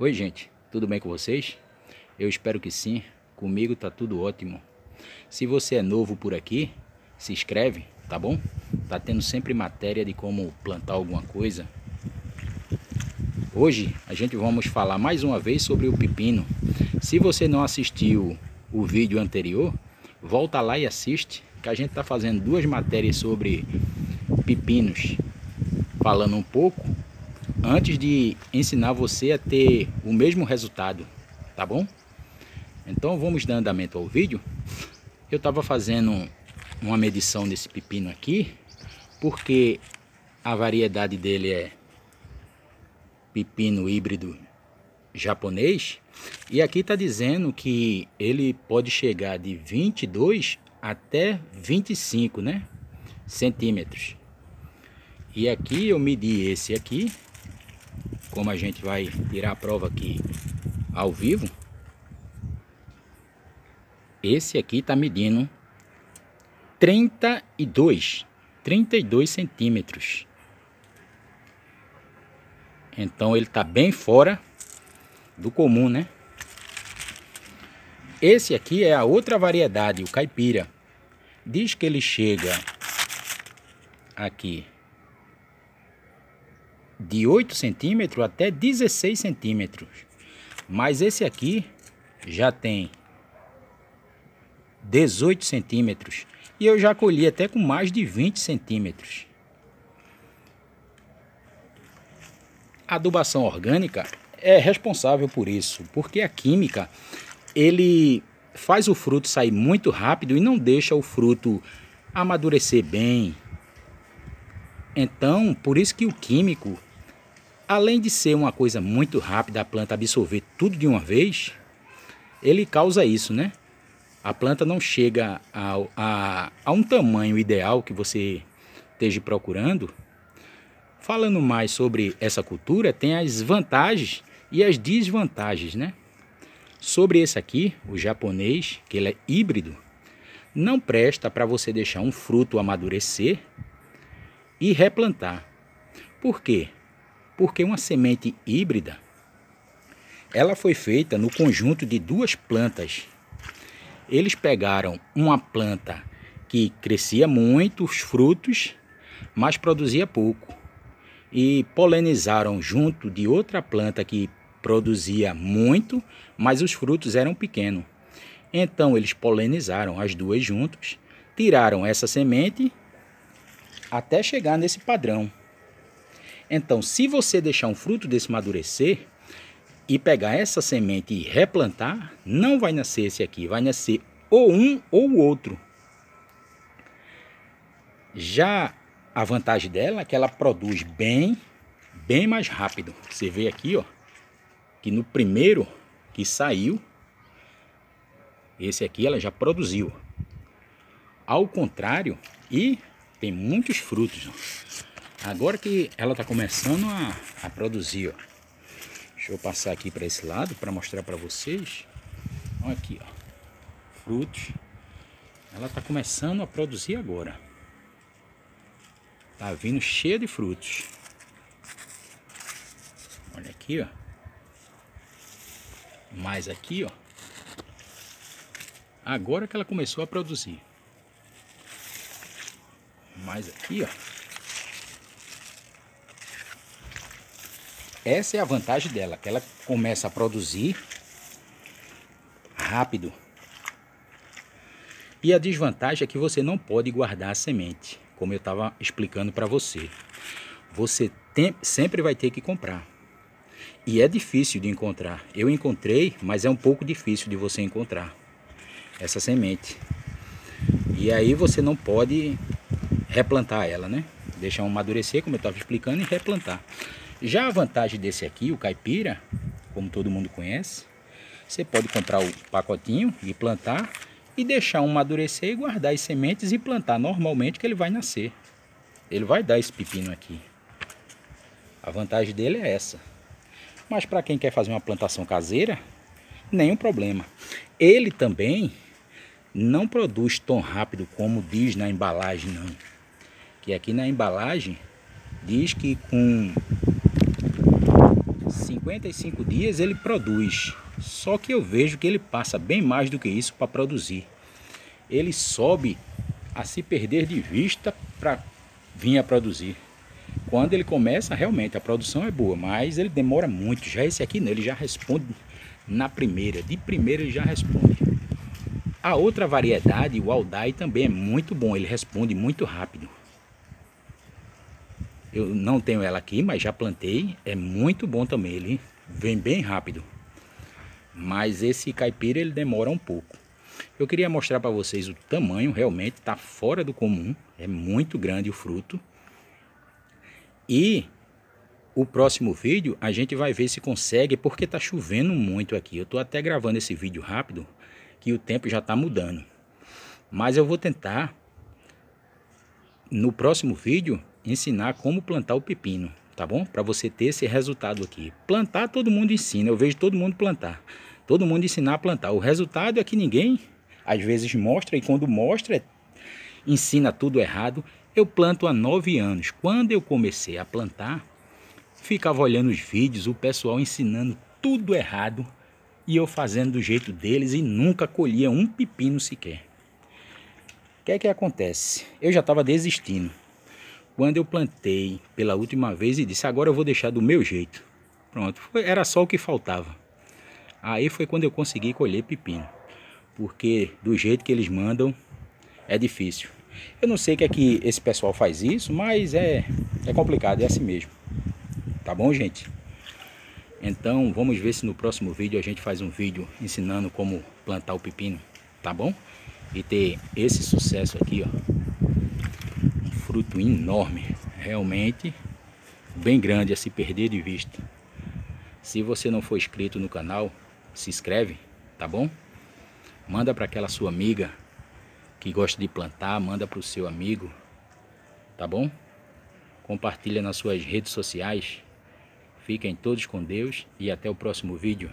Oi gente, tudo bem com vocês? Eu espero que sim, comigo tá tudo ótimo. Se você é novo por aqui, se inscreve, tá bom? Tá tendo sempre matéria de como plantar alguma coisa. Hoje a gente vamos falar mais uma vez sobre o pepino. Se você não assistiu o vídeo anterior, volta lá e assiste, que a gente tá fazendo duas matérias sobre pepinos, falando um pouco antes de ensinar você a ter o mesmo resultado, tá bom? Então vamos dar andamento ao vídeo. Eu estava fazendo uma medição desse pepino aqui, porque a variedade dele é pepino híbrido japonês, e aqui está dizendo que ele pode chegar de 22 até 25 né, centímetros. E aqui eu medi esse aqui, como a gente vai tirar a prova aqui ao vivo, esse aqui está medindo 32, 32 centímetros. Então ele está bem fora do comum, né? Esse aqui é a outra variedade, o caipira. Diz que ele chega aqui de 8 centímetros até 16 centímetros. Mas esse aqui já tem 18 centímetros. E eu já colhi até com mais de 20 centímetros. A adubação orgânica é responsável por isso, porque a química ele faz o fruto sair muito rápido e não deixa o fruto amadurecer bem. Então, por isso que o químico além de ser uma coisa muito rápida, a planta absorver tudo de uma vez, ele causa isso, né? A planta não chega a, a, a um tamanho ideal que você esteja procurando. Falando mais sobre essa cultura, tem as vantagens e as desvantagens, né? Sobre esse aqui, o japonês, que ele é híbrido, não presta para você deixar um fruto amadurecer e replantar. Por quê? Porque uma semente híbrida ela foi feita no conjunto de duas plantas. Eles pegaram uma planta que crescia muito os frutos, mas produzia pouco, e polinizaram junto de outra planta que produzia muito, mas os frutos eram pequenos. Então eles polinizaram as duas juntos, tiraram essa semente até chegar nesse padrão. Então, se você deixar um fruto desse madurecer e pegar essa semente e replantar, não vai nascer esse aqui, vai nascer ou um ou o outro. Já a vantagem dela é que ela produz bem, bem mais rápido. Você vê aqui, ó, que no primeiro que saiu, esse aqui ela já produziu. Ao contrário, e tem muitos frutos. Ó. Agora que ela está começando a, a produzir, ó. Deixa eu passar aqui para esse lado para mostrar para vocês. Olha aqui, ó. Frutos. Ela está começando a produzir agora. Tá vindo cheia de frutos. Olha aqui, ó. Mais aqui, ó. Agora que ela começou a produzir. Mais aqui, ó. Essa é a vantagem dela, que ela começa a produzir rápido. E a desvantagem é que você não pode guardar a semente, como eu estava explicando para você. Você tem, sempre vai ter que comprar. E é difícil de encontrar. Eu encontrei, mas é um pouco difícil de você encontrar essa semente. E aí você não pode replantar ela, né? Deixar amadurecer, como eu estava explicando, e replantar. Já a vantagem desse aqui, o caipira, como todo mundo conhece, você pode comprar o pacotinho e plantar e deixar um amadurecer e guardar as sementes e plantar normalmente que ele vai nascer. Ele vai dar esse pepino aqui. A vantagem dele é essa. Mas para quem quer fazer uma plantação caseira, nenhum problema. Ele também não produz tão rápido como diz na embalagem não. Que aqui na embalagem diz que com 55 dias ele produz. Só que eu vejo que ele passa bem mais do que isso para produzir. Ele sobe a se perder de vista para vir a produzir. Quando ele começa, realmente a produção é boa, mas ele demora muito. Já esse aqui, ele já responde na primeira. De primeira ele já responde. A outra variedade, o Aldai, também é muito bom. Ele responde muito rápido. Eu não tenho ela aqui, mas já plantei. É muito bom também. Ele vem bem rápido. Mas esse caipira ele demora um pouco. Eu queria mostrar para vocês o tamanho, realmente está fora do comum. É muito grande o fruto. E o próximo vídeo a gente vai ver se consegue, porque está chovendo muito aqui. Eu estou até gravando esse vídeo rápido, que o tempo já está mudando. Mas eu vou tentar, no próximo vídeo, ensinar como plantar o pepino, tá bom? Para você ter esse resultado aqui. Plantar todo mundo ensina, eu vejo todo mundo plantar. Todo mundo ensinar a plantar. O resultado é que ninguém, às vezes, mostra, e quando mostra, ensina tudo errado. Eu planto há nove anos. Quando eu comecei a plantar, ficava olhando os vídeos, o pessoal ensinando tudo errado e eu fazendo do jeito deles e nunca colhia um pepino sequer. O que é que acontece? Eu já estava desistindo. Quando eu plantei pela última vez e disse, agora eu vou deixar do meu jeito. Pronto, foi, era só o que faltava. Aí foi quando eu consegui colher pepino. Porque do jeito que eles mandam, é difícil. Eu não sei que é que esse pessoal faz isso, mas é, é complicado, é assim mesmo. Tá bom, gente? Então, vamos ver se no próximo vídeo a gente faz um vídeo ensinando como plantar o pepino, tá bom? E ter esse sucesso aqui, ó. Fruto enorme, realmente bem grande a se perder de vista. Se você não for inscrito no canal, se inscreve, tá bom? Manda para aquela sua amiga que gosta de plantar, manda para o seu amigo, tá bom? Compartilha nas suas redes sociais Fiquem todos com Deus e até o próximo vídeo.